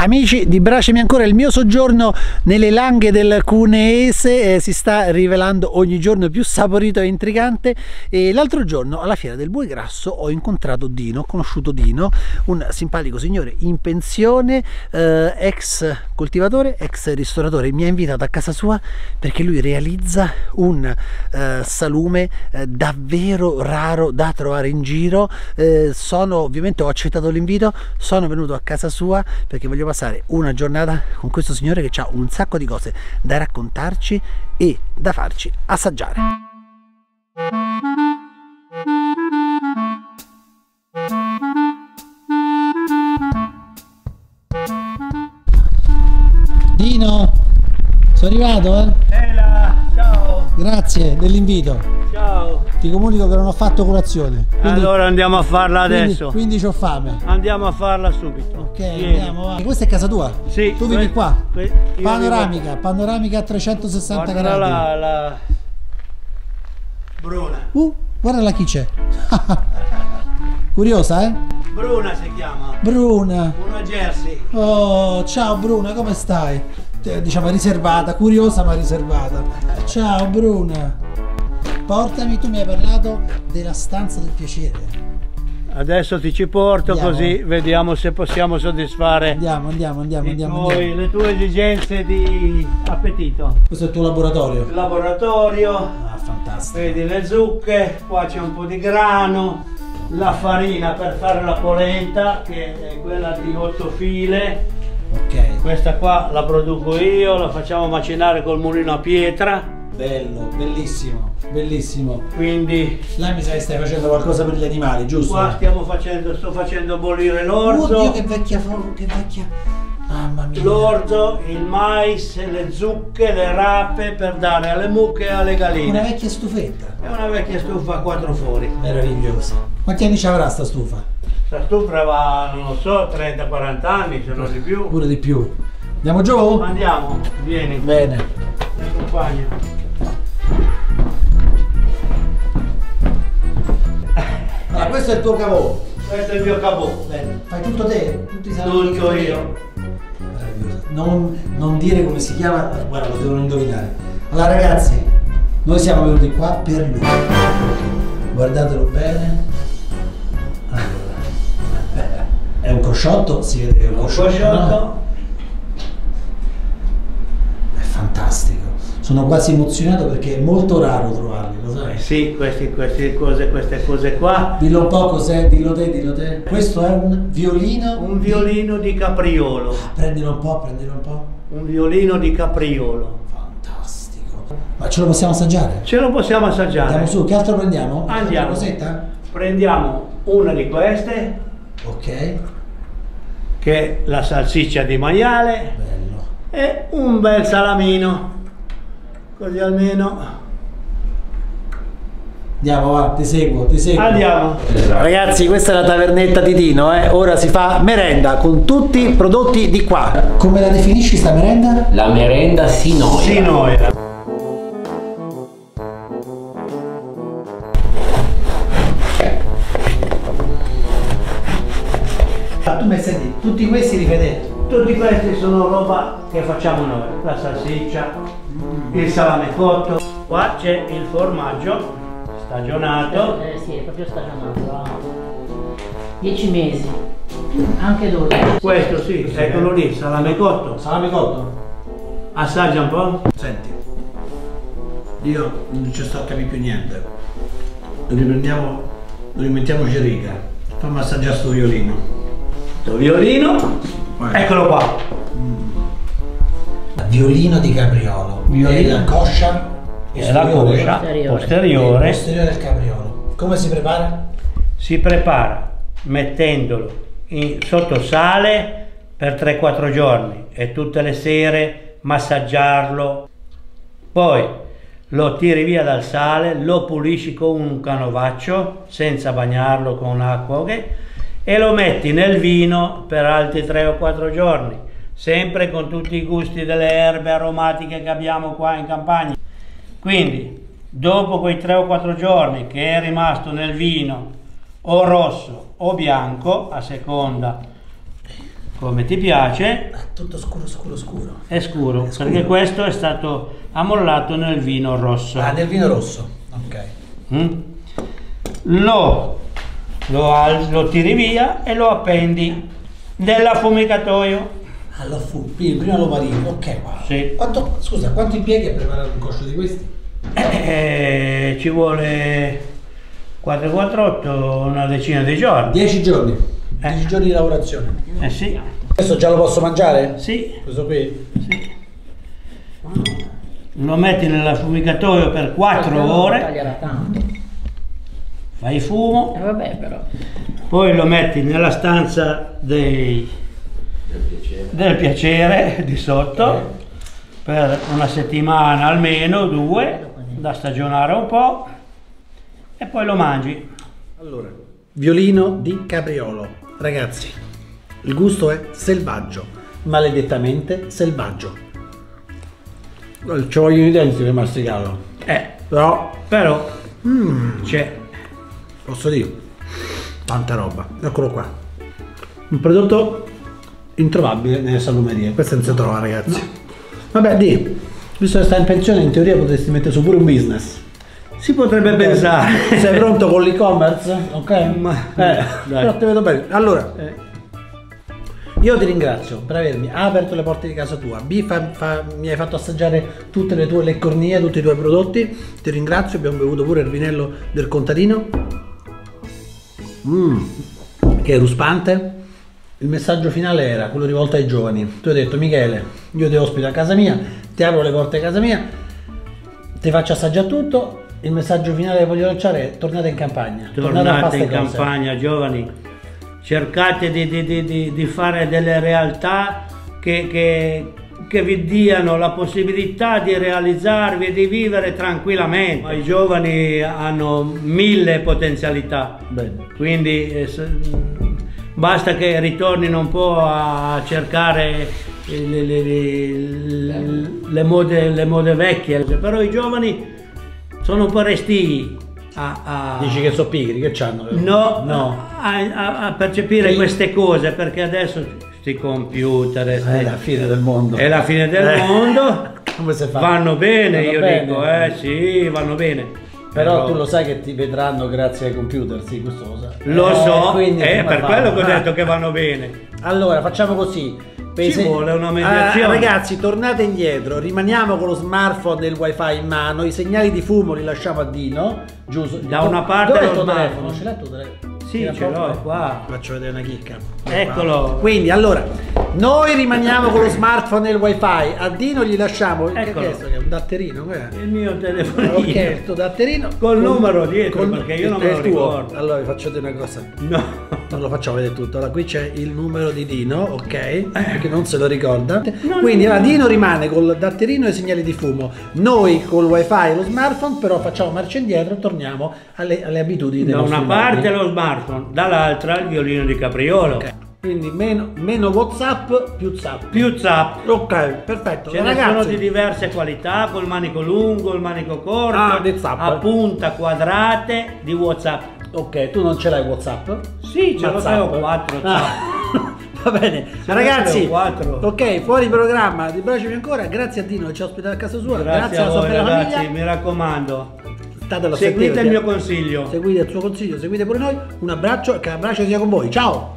Amici di Bracemi ancora, il mio soggiorno nelle langhe del Cuneese eh, si sta rivelando ogni giorno più saporito e intrigante. E l'altro giorno alla fiera del Bue Grasso ho incontrato Dino, ho conosciuto Dino, un simpatico signore in pensione, eh, ex coltivatore, ex ristoratore, mi ha invitato a casa sua perché lui realizza un eh, salume eh, davvero raro da trovare in giro, eh, sono ovviamente ho accettato l'invito, sono venuto a casa sua perché voglio passare una giornata con questo signore che ha un sacco di cose da raccontarci e da farci assaggiare. Dino, sono arrivato eh? Ela, ciao, Grazie dell'invito. Ti comunico che non ho fatto colazione. Quindi, allora andiamo a farla quindi- adesso. Quindi, ho fame. Andiamo a farla subito. Ok, Vieni. andiamo. va. Questa è casa tua? Sì. Tu vivi qua? que- Panoramica, panoramica a 360 vivo- Guarda gradi. la, la... Bruna. Uh, guarda chi c'è. Curiosa, eh? Bruna si chiama. Bruna. Una Jersey. Oh, ciao Bruna, come stai? Diciamo riservata, curiosa ma riservata. Ciao Bruna. Portami, tu mi hai parlato della stanza del piacere. Adesso ti ci porto Andiamo. così vediamo se possiamo soddisfare Andiamo, andiamo, andiamo, andiamo. tuoi- andiamo. le tue esigenze di appetito. Questo è il tuo laboratorio. Il laboratorio, Ah, fantastico. vedi le zucche, qua c'è un po' di grano, la farina per fare la polenta che è quella di 8 file. Ok. Questa qua la produco io, la facciamo macinare col mulino a pietra, Bello, bellissimo, bellissimo. quindi Là mi sa che stai facendo qualcosa per gli animali, giusto? qua stiamo facendo, sto facendo bollire Oddio, l'orzo, che vecchia che vecchia. Mamma mia. l'orzo, il mais, le zucche, le rape per dare alle mucche e alle Una galline. vecchia stufetta. È una vecchia stufa a quattro fori. Meravigliosa. Quanti anni ci avrà sta stufa? La stufa va, non lo so, 30-40 anni, se non di più. Pure di più. Andiamo giù? Andiamo, vieni, Bene. mi accompagna. Questo è il tuo cavò. Questo è il mio cavò. Bene. Fai tutto te? Tutti i Tutto fai io. Non, non dire come si chiama, guarda, lo devono indovinare. Allora ragazzi, noi siamo venuti qua per lui. Guardatelo bene. Allora. È un cosciotto? Si vede che è un Un cosciotto. cosciotto. no? È fantastico. Sono quasi emozionato perché è molto raro trovarli, lo sai? Sì, questi- queste cose, queste cose qua. Dillo un po' cos'è, dillo te, dillo te. Questo è un violino. Un violino di capriolo. Prendilo un po', prendilo un po'. Un violino di capriolo. Fantastico. Ma ce lo possiamo assaggiare? Ce lo possiamo assaggiare. Andiamo su, che altro prendiamo? Andiamo. Una? Prendiamo una di queste, Ok, che è la salsiccia di maiale, bello. e un bel salamino. Così almeno. Andiamo, va, ti seguo, ti seguo. Andiamo. Ragazzi, questa è la tavernetta di Tino, eh. Ora si fa merenda con tutti i prodotti di qua. Come la definisci sta merenda? La merenda Sinoia. Sì, noi. Ah, tu mi senti, tutti questi li vedete. Tutti questi sono roba che facciamo noi. La salsiccia, il salame cotto. Qua c'è il formaggio stagionato. Eh, sì, è proprio stagionato. 10 mesi, anche 12. Questo sì, eccolo lì, salame cotto. Salame cotto? Assaggia un po'. Senti, io non ci sto a capire più niente. Riprendiamo, rimettiamoci riga. Fammi assaggiare sto violino. Sto violino. Eccolo qua. Violino di capriolo. Violino. È la coscia È la posteriore. coscia Posteriore. posteriore. posteriore del capriolo. Come si prepara? Si prepara mettendolo in- sotto sale per 3-4 giorni e tutte le sere massaggiarlo. Poi lo tiri via dal sale, lo pulisci con un canovaccio senza bagnarlo con acqua ok? E lo metti nel vino per altri 3 o 4 giorni, sempre con tutti i gusti delle erbe aromatiche che abbiamo qua in campagna. Quindi, dopo quei 3 o 4 giorni che è rimasto nel vino o rosso o bianco, a seconda come ti piace, tutto scuro, scuro, scuro. è scuro, È scuro. perché questo è stato ammollato nel vino rosso. Ah, nel vino rosso. Ok. Mm? Lo, lo, lo tiri via e lo appendi nell'affumicatoio. Allora fu, prima lo marini, ok. Wow. Sì. Quanto, scusa, quanto impieghi a preparare un coscio di questi? Eh, ci vuole 448 una decina di giorni. 10 giorni. Eh. 10 giorni di lavorazione. Eh sì, Questo già lo posso mangiare? sì, Questo qui? sì. Lo metti nell'affumicatoio per 4 ore, Taglierà tanto. Fai fumo, E vabbè però. poi lo metti nella stanza dei- del piacere di sotto per una settimana almeno, due, da stagionare un po' e poi lo mangi. Allora, violino di capriolo. Ragazzi, il gusto è selvaggio, maledettamente selvaggio. Ci vogliono i denti per masticarlo. Eh, Però, però mm, c'è posso dire, tanta roba. Eccolo qua. Un prodotto introvabile nelle salumerie. Questo non si trova, ragazzi. Vabbè, di, visto che stai in pensione, in teoria potresti mettere su pure un business. Si potrebbe pensare. Sei pronto con l'e-commerce? Ok? Ma- eh, però ti vedo bene. Allora, Eh, io ti ringrazio per avermi aperto le porte di casa tua, B fa- fa- mi hai fatto assaggiare tutte le tue leccornie, tutti i tuoi prodotti. Ti ringrazio, abbiamo bevuto pure il vinello del contadino. Mm, che è ruspante. Il messaggio finale era quello rivolto ai giovani. Tu hai detto Michele, io ti ospito a casa mia, ti apro le porte di casa mia, ti faccio assaggiare tutto. Il messaggio finale che voglio lanciare è tornate in campagna. a tornate in cose. campagna, giovani, cercate di, di- di- di- di fare delle realtà che, che- che vi diano la possibilità di realizzarvi e di vivere tranquillamente. Ma I giovani hanno mille potenzialità. Bene. Quindi eh, se- basta che ritornino un po' a cercare le, le- le- le mode, le mode vecchie, però i giovani sono un po' restii a, a- Dici che sono pigri, che c'hanno? no, no. A, a- percepire queste cose perché adesso sti computer È sti- la fine del mondo. è la fine del Eh. mondo Come si fa? vanno bene Vanno io bene. dico eh sì vanno bene Però tu lo sai che ti vedranno grazie ai computer, sì, questo lo sai. Lo Eh, so, è come per fanno? quello che ho Ah. detto che vanno bene. Allora, facciamo così. Ci i seg- vuole una mediazione. Ah, ragazzi, tornate indietro, rimaniamo con lo smartphone e il wifi in mano, i segnali di fumo li lasciamo a Dino, giusto? Da una parte Dov'è lo smartphone. telefono? Ce l'hai il tuo telefono? Sì, ce l'ho, qua. Faccio vedere una chicca. Eccolo. Quindi, allora, noi rimaniamo con lo smartphone e il wifi, a Dino gli lasciamo... Che Eccolo. che è che è? Un datterino? Cos'è? Il mio telefonino. Ok, il tuo datterino Col numero dietro, perché io non me lo il tuo. ricordo. Allora vi faccio vedere una cosa. No. Non lo facciamo vedere tutto. Allora, qui c'è il numero di Dino, ok? Perché non se lo ricorda. No, Quindi no, allora, no. Dino rimane col datterino e i segnali di fumo. Noi col wifi e lo smartphone, però facciamo marcia indietro e torniamo alle, alle abitudini Da una parte lo smartphone, dall'altra il violino di Capriolo. Ok. Quindi meno, meno WhatsApp, più Zap. Più zap. Ok, perfetto. Ce ne sono di diverse qualità, col manico lungo, il manico corto, Ah, di zap. a punta quadrate di WhatsApp. ok, tu non ce l'hai WhatsApp? Sì, ce l'ho Zap? tre o quattro. Ah, Va bene, Ce ragazzi, ho ok, fuori programma, ribracciami ancora, grazie a Dino che ci ha ospitato a casa sua, grazie, Grazie a voi ragazzi, famiglia, mi raccomando. Seguite il mio consiglio. consiglio. seguite il suo consiglio, seguite pure noi, un abbraccio e che l'abbraccio sia con voi, ciao!